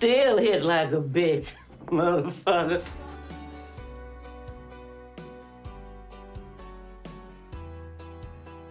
still hit like a bitch, motherfucker.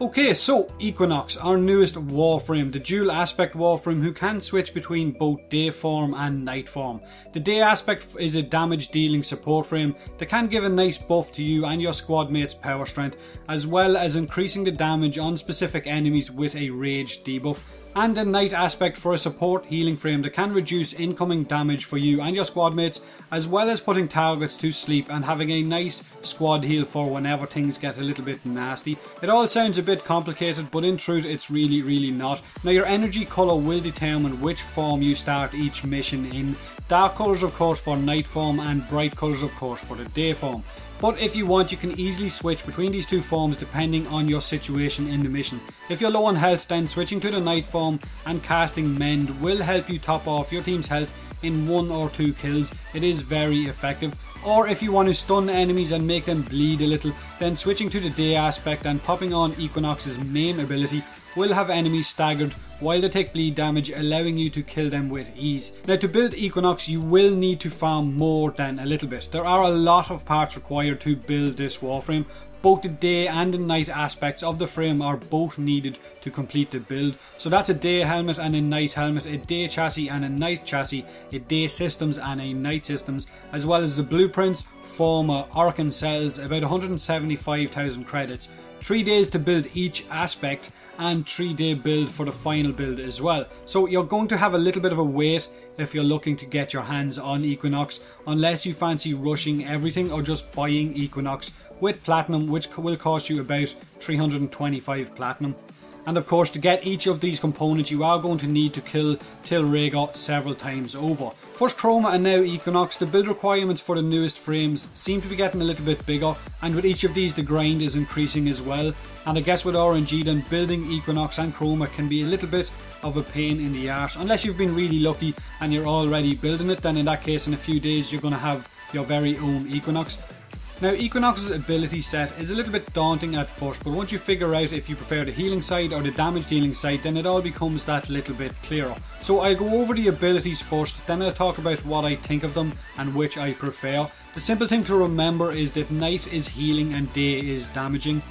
Okay, so Equinox, our newest Warframe, the dual aspect Warframe who can switch between both day form and night form. The day aspect is a damage dealing support frame that can give a nice buff to you and your squad mates power strength, as well as increasing the damage on specific enemies with a rage debuff and a night aspect for a support healing frame that can reduce incoming damage for you and your squad mates, as well as putting targets to sleep and having a nice squad heal for whenever things get a little bit nasty. It all sounds a bit complicated, but in truth it's really, really not. Now your energy colour will determine which form you start each mission in. Dark colours of course for night form and bright colours of course for the day form. But if you want, you can easily switch between these two forms depending on your situation in the mission. If you're low on health, then switching to the night form and casting Mend will help you top off your team's health in one or two kills. It is very effective. Or if you want to stun enemies and make them bleed a little, then switching to the day aspect and popping on Equinox's main ability will have enemies staggered while they take bleed damage allowing you to kill them with ease. Now to build Equinox you will need to farm more than a little bit. There are a lot of parts required to build this warframe. Both the day and the night aspects of the frame are both needed to complete the build. So that's a day helmet and a night helmet, a day chassis and a night chassis, a day systems and a night systems, as well as the blueprints, former Orokin cells, about 175,000 credits. Three days to build each aspect and three day build for the final build as well. So you're going to have a little bit of a wait if you're looking to get your hands on Equinox unless you fancy rushing everything or just buying Equinox with platinum which will cost you about 325 platinum. And of course to get each of these components you are going to need to kill Tyl Regor several times over. First Chroma and now Equinox, the build requirements for the newest frames seem to be getting a little bit bigger and with each of these the grind is increasing as well. And I guess with RNG then building Equinox and Chroma can be a little bit of a pain in the arse. Unless you've been really lucky and you're already building it then in that case in a few days you're going to have your very own Equinox. Now Equinox's ability set is a little bit daunting at first, but once you figure out if you prefer the healing side or the damage dealing side, then it all becomes that little bit clearer. So I'll go over the abilities first, then I'll talk about what I think of them and which I prefer. The simple thing to remember is that night is healing and day is damaging.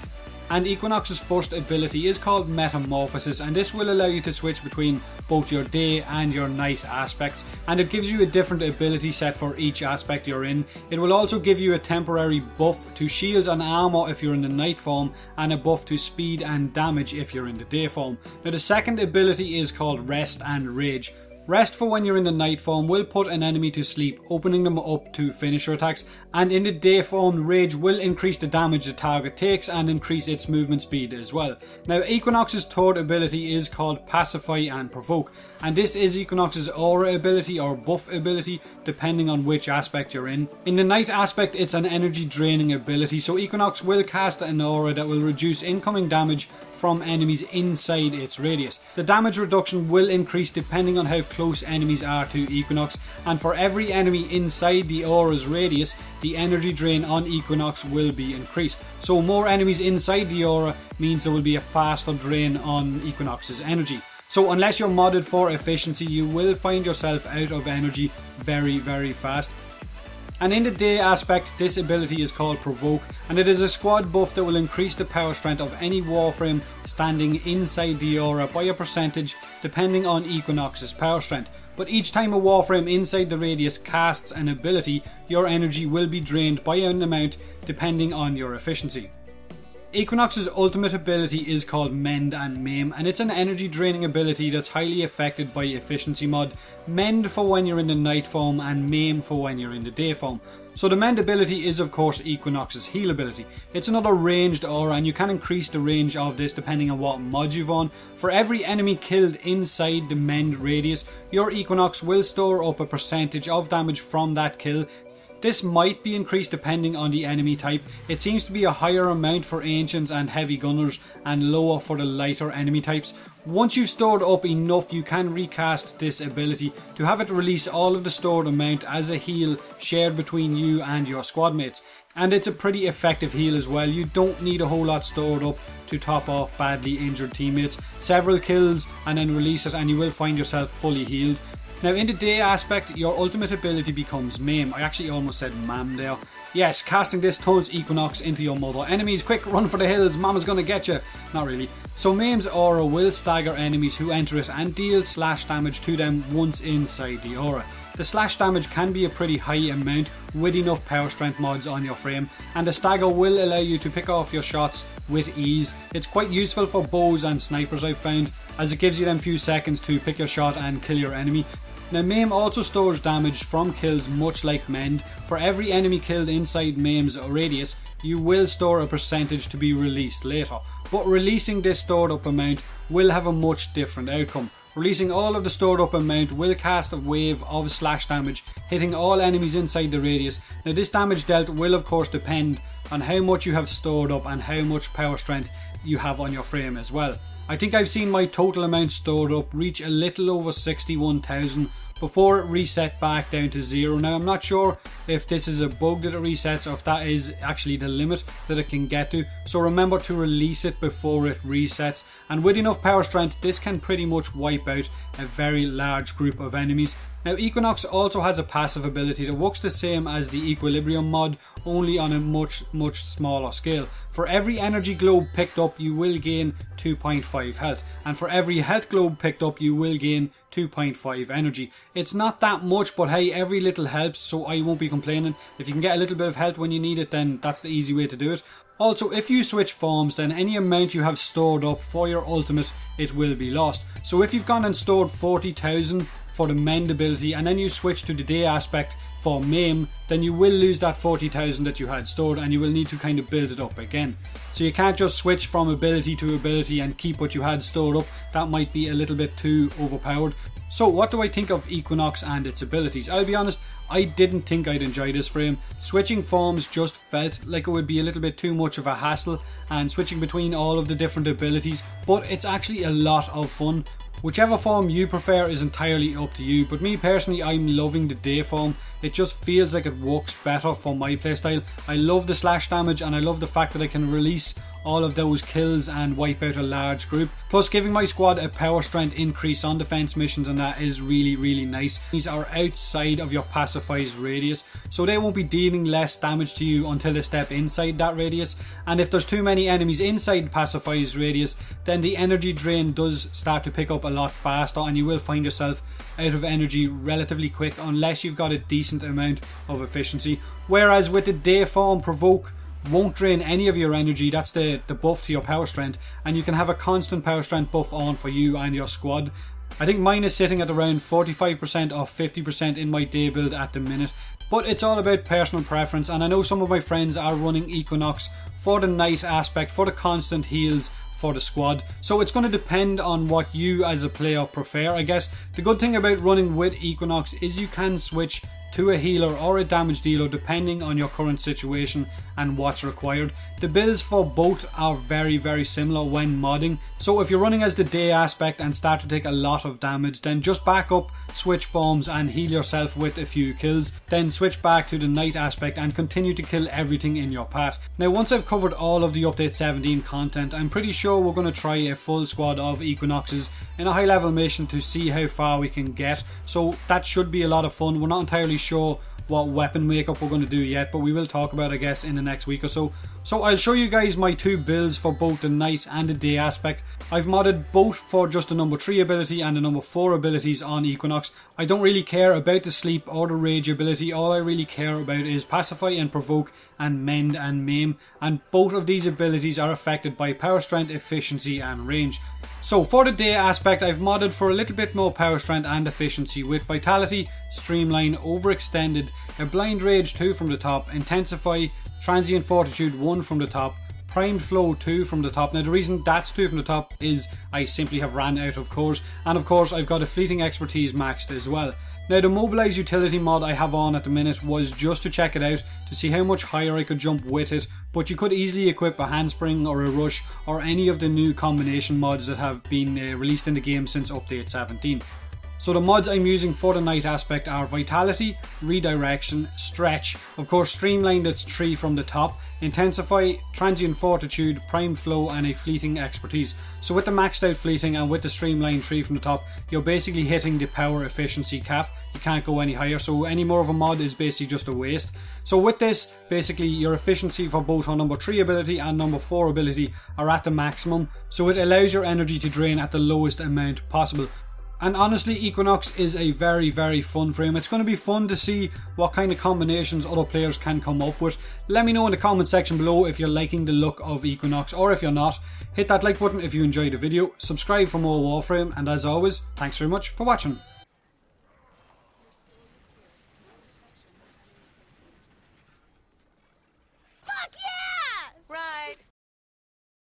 And Equinox's first ability is called Metamorphosis and this will allow you to switch between both your day and your night aspects and it gives you a different ability set for each aspect you're in. It will also give you a temporary buff to shields and armor if you're in the night form and a buff to speed and damage if you're in the day form. Now the second ability is called Rest and Rage Rest for when you're in the night form will put an enemy to sleep, opening them up to finisher attacks, and in the day form, Rage will increase the damage the target takes and increase its movement speed as well. Now Equinox's third ability is called Pacify and Provoke, and this is Equinox's aura ability or buff ability depending on which aspect you're in. In the night aspect it's an energy draining ability so Equinox will cast an aura that will reduce incoming damage from enemies inside its radius. The damage reduction will increase depending on how close enemies are to Equinox and for every enemy inside the aura's radius the energy drain on Equinox will be increased. So more enemies inside the aura means there will be a faster drain on Equinox's energy. So unless you're modded for efficiency you will find yourself out of energy very very fast. And in the day aspect, this ability is called Provoke, and it is a squad buff that will increase the power strength of any Warframe standing inside the aura by a percentage depending on Equinox's power strength. But each time a Warframe inside the radius casts an ability, your energy will be drained by an amount depending on your efficiency. Equinox's ultimate ability is called Mend and Maim, and it's an energy draining ability that's highly affected by efficiency mod. Mend for when you're in the night form, and Maim for when you're in the day form. So the Mend ability is of course Equinox's heal ability. It's another ranged aura, and you can increase the range of this depending on what mod you've on. For every enemy killed inside the Mend radius, your Equinox will store up a percentage of damage from that kill this might be increased depending on the enemy type. It seems to be a higher amount for ancients and heavy gunners and lower for the lighter enemy types. Once you've stored up enough you can recast this ability to have it release all of the stored amount as a heal shared between you and your squad mates. And it's a pretty effective heal as well. You don't need a whole lot stored up to top off badly injured teammates. Several kills and then release it and you will find yourself fully healed. Now in the day aspect, your ultimate ability becomes Maim. I actually almost said Mam there. Yes, casting this turns Equinox into your mother. Enemies, quick, run for the hills, Mama's gonna get you. Not really. So Maim's aura will stagger enemies who enter it and deal slash damage to them once inside the aura. The slash damage can be a pretty high amount with enough power strength mods on your frame and the stagger will allow you to pick off your shots with ease. It's quite useful for bows and snipers I've found as it gives you them few seconds to pick your shot and kill your enemy. Now Maim also stores damage from kills much like Mend. For every enemy killed inside Maim's radius, you will store a percentage to be released later. But releasing this stored up amount will have a much different outcome. Releasing all of the stored up amount will cast a wave of slash damage, hitting all enemies inside the radius. Now this damage dealt will of course depend on how much you have stored up and how much power strength you have on your frame as well. I think I've seen my total amount stored up reach a little over 61,000 before it reset back down to zero. Now I'm not sure if this is a bug that it resets or if that is actually the limit that it can get to. So remember to release it before it resets. And with enough power strength, this can pretty much wipe out a very large group of enemies. Now Equinox also has a passive ability that works the same as the Equilibrium mod, only on a much much smaller scale. For every energy globe picked up you will gain 2.5 health and for every health globe picked up you will gain 2.5 energy. It's not that much but hey every little helps so I won't be complaining. If you can get a little bit of health when you need it then that's the easy way to do it. Also, if you switch forms, then any amount you have stored up for your ultimate, it will be lost. So if you've gone and stored 40,000 for the mend ability and then you switch to the day aspect for maim, then you will lose that 40,000 that you had stored and you will need to kind of build it up again. So you can't just switch from ability to ability and keep what you had stored up. That might be a little bit too overpowered. So what do I think of Equinox and its abilities? I'll be honest, I didn't think I'd enjoy this frame. Switching forms just felt like it would be a little bit too much of a hassle and switching between all of the different abilities, but it's actually a lot of fun. Whichever form you prefer is entirely up to you, but me personally I'm loving the day form. It just feels like it works better for my playstyle. I love the slash damage and I love the fact that I can release all of those kills and wipe out a large group. Plus giving my squad a power strength increase on defense missions and that is really really nice. These are outside of your pacify's radius so they won't be dealing less damage to you until they step inside that radius and if there's too many enemies inside pacify's radius then the energy drain does start to pick up a lot faster and you will find yourself out of energy relatively quick unless you've got a decent amount of efficiency. Whereas with the day form provoke won't drain any of your energy. That's the, the buff to your power strength. And you can have a constant power strength buff on for you and your squad. I think mine is sitting at around 45% or 50% in my day build at the minute. But it's all about personal preference and I know some of my friends are running Equinox for the night aspect, for the constant heals, for the squad. So it's going to depend on what you as a player prefer, I guess. The good thing about running with Equinox is you can switch to a healer or a damage dealer depending on your current situation and what's required. The builds for both are very very similar when modding so if you're running as the day aspect and start to take a lot of damage then just back up, switch forms and heal yourself with a few kills then switch back to the night aspect and continue to kill everything in your path. Now once I've covered all of the update 17 content I'm pretty sure we're going to try a full squad of Equinoxes in a high level mission to see how far we can get so that should be a lot of fun. We're not entirely sure what weapon makeup we're going to do yet, but we will talk about I guess in the next week or so. So I'll show you guys my two builds for both the night and the day aspect. I've modded both for just the number 3 ability and the number 4 abilities on Equinox. I don't really care about the sleep or the rage ability, all I really care about is pacify and provoke and mend and maim and both of these abilities are affected by power strength, efficiency and range. So for the day aspect I've modded for a little bit more power strength and efficiency with Vitality, Streamline, Overextended, a Blind Rage 2 from the top, Intensify, Transient Fortitude 1 from the top, Primed Flow 2 from the top. Now the reason that's 2 from the top is I simply have ran out of cores and of course I've got a Fleeting Expertise maxed as well. Now the Mobilize Utility mod I have on at the minute was just to check it out to see how much higher I could jump with it but you could easily equip a handspring or a rush or any of the new combination mods that have been uh, released in the game since update 17. So the mods I'm using for the night aspect are Vitality, Redirection, Stretch, of course Streamline that's 3 from the top, Intensify, Transient Fortitude, Prime Flow and a Fleeting Expertise. So with the maxed out Fleeting and with the Streamline 3 from the top, you're basically hitting the power efficiency cap. You can't go any higher, so any more of a mod is basically just a waste. So with this, basically your efficiency for both our number 3 ability and number 4 ability are at the maximum, so it allows your energy to drain at the lowest amount possible. And honestly, Equinox is a very, very fun frame. It's going to be fun to see what kind of combinations other players can come up with. Let me know in the comment section below if you're liking the look of Equinox or if you're not. Hit that like button if you enjoyed the video, subscribe for more Warframe, and as always, thanks very much for watching.